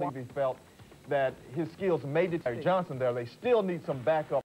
Levy felt that his skills made it Johnson there. They still need some backup.